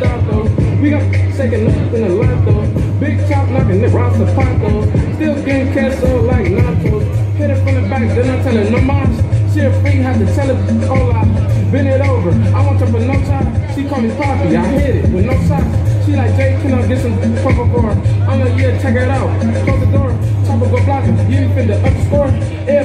a dato. We got second in a lot though. Big chop knocking the rocks of patos. Still getting queso like nachos. Hit it from the back, then I tell her no mas. She a freak, had to tell her hola. Bend it over. I want her for no time. She call me Poppy. I hit it with no socks. She like Jay, can I get some purple for I'm like, yeah, check it out. Close the door. Chopper go block it. You finna up the score. Air